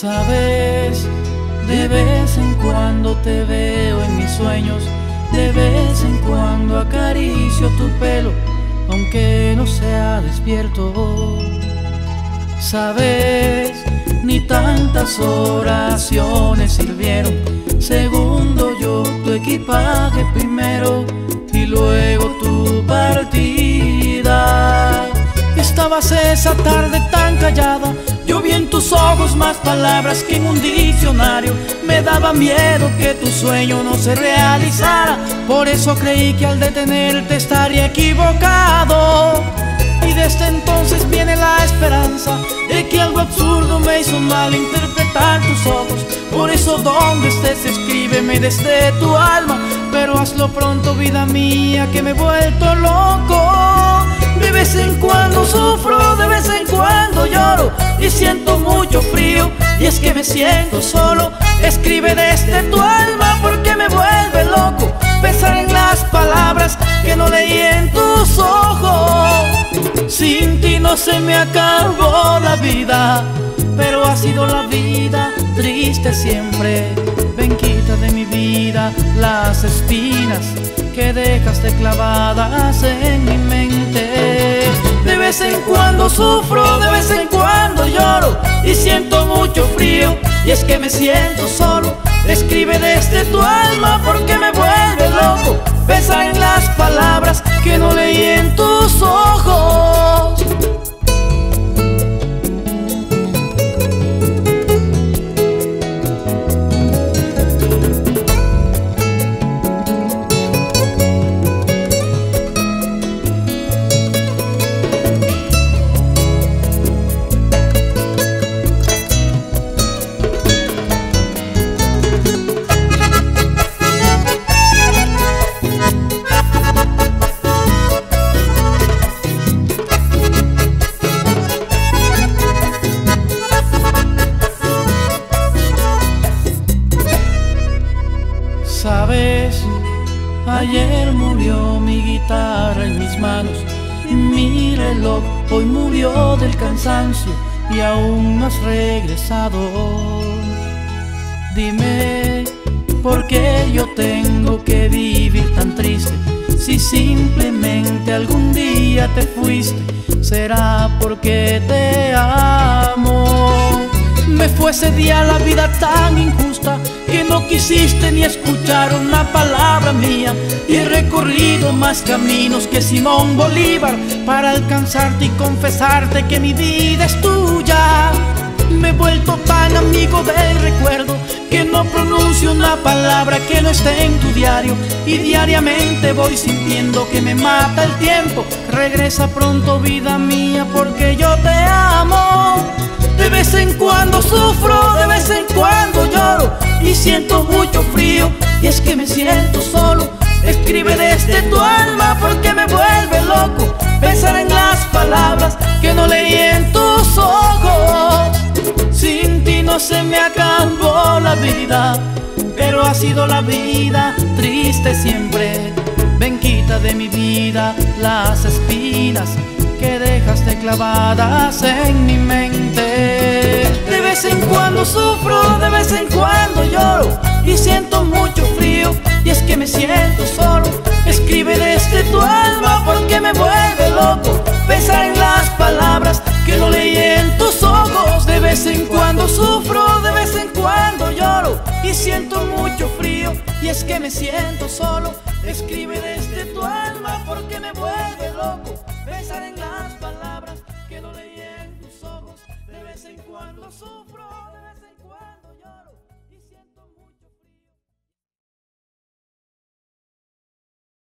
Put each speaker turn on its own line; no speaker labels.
Sabes, de vez en cuando te veo en mis sueños, de vez en cuando acaricio tu pelo, aunque no sea despierto. Sabes, ni tantas oraciones sirvieron. Segundo yo tu equipaje primero y luego tu partida. Estabas esa tarde tan callada vi en tus ojos más palabras que en un diccionario. Me daba miedo que tu sueño no se realizara. Por eso creí que al detenerte estaría equivocado. Y desde entonces viene la esperanza de que algo absurdo me hizo mal interpretar tus ojos. Por eso donde estés escríbeme desde tu alma. Pero hazlo pronto, vida mía, que me he vuelto loco. De vez en cuando sufro, de vez en cuando lloro siento mucho frío y es que me siento solo. Escribe desde tu alma porque me vuelve loco pensar en las palabras que no leí en tus ojos. Sin ti no se me acabó la vida, pero ha sido la vida triste siempre. Ven, quita de mi vida las espinas que dejaste clavadas en mi mente. Vez en cuando sufro, de vez en cuando lloro y siento mucho frío. Y es que me siento solo. Escribe desde tu alma porque me vuelve loco. Pesa en las palabras que no leí en tus Sabes, ayer murió mi guitarra en mis manos y mi reloj hoy murió del cansancio y aún no has regresado. Dime, ¿por qué yo tengo que vivir tan triste? Si simplemente algún día te fuiste, será porque te amo. Fue ese día la vida tan injusta que no quisiste ni escuchar una palabra mía y he recorrido más caminos que Simón Bolívar para alcanzarte y confesarte que mi vida es tuya. Me he vuelto tan amigo del recuerdo que no pronuncio una palabra que no esté en tu diario y diariamente voy sintiendo que me mata el tiempo. Regresa pronto vida mía porque yo te amo. Vez en cuando sufro, de vez en cuando lloro y siento mucho frío y es que me siento solo. Escribe desde tu alma porque me vuelve loco pensar en las palabras que no leí en tus ojos. Sin ti no se me acabó la vida, pero ha sido la vida triste siempre. Ven, quita de mi vida las espinas que dejaste clavadas en mi mente. De vez en cuando sufro, de vez en cuando lloro y siento mucho frío y es que me siento solo. Escribe desde tu alma porque me vuelve loco pensar en las palabras que no leí en tus ojos. De vez en cuando sufro, de vez en cuando lloro y siento mucho frío y es que me siento solo. Escribe desde tu alma porque me vuelve loco Pensar en las palabras que no leí en tus ojos, de vez en cuando sufro.